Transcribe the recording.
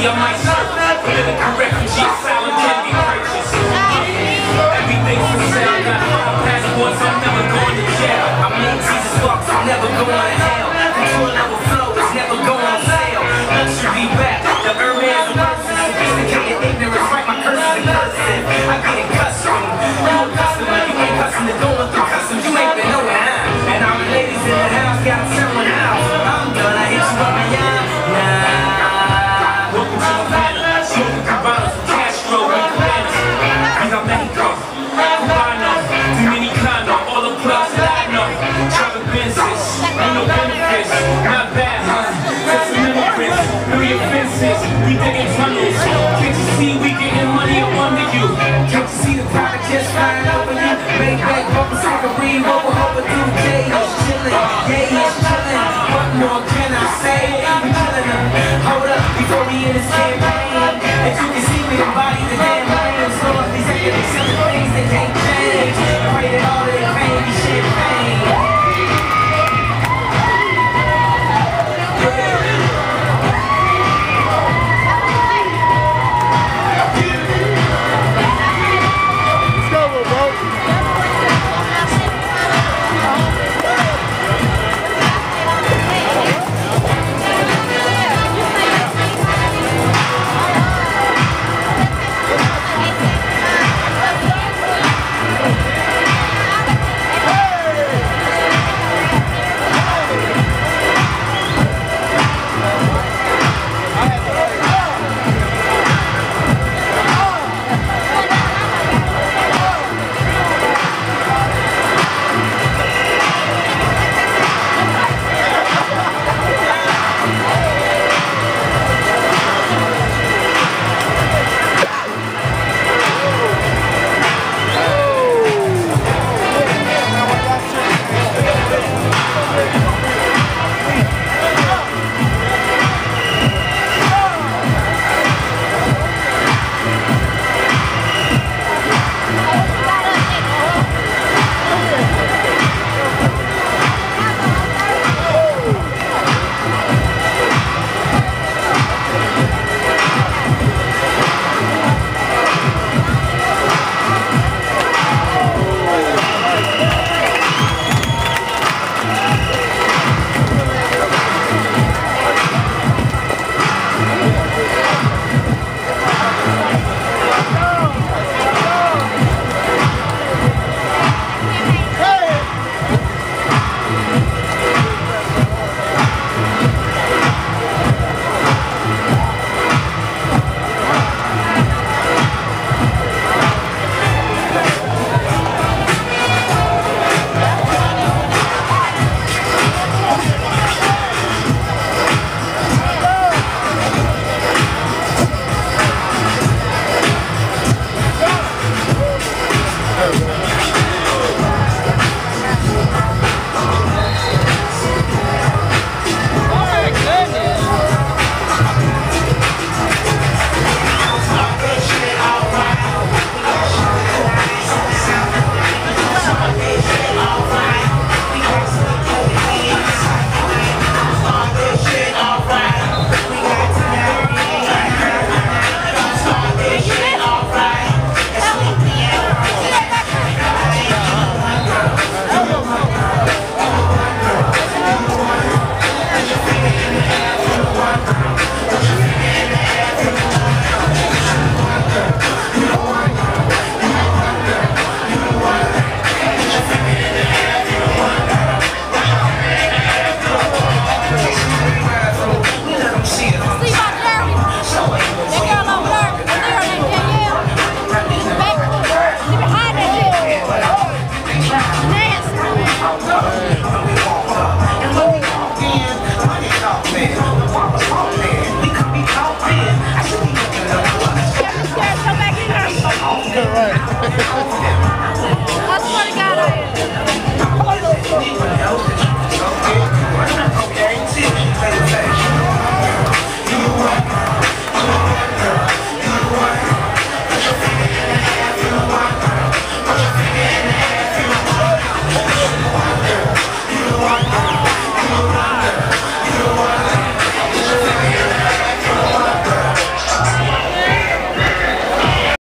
be on my shirt. Living correctly, silent can be purchased. Everything's for sale. Got all passports, I'm never going to jail. I mean, Jesus walks, I'm never going to hell. Control of a flow is never going to fail. Luxury back. the Hermès of verses. Sophisticated ignorance, write my curses in cursive. I get it custom. You a customer, you ain't custom, they're going through customs. You ain't been knowing, huh? And all the ladies in the house got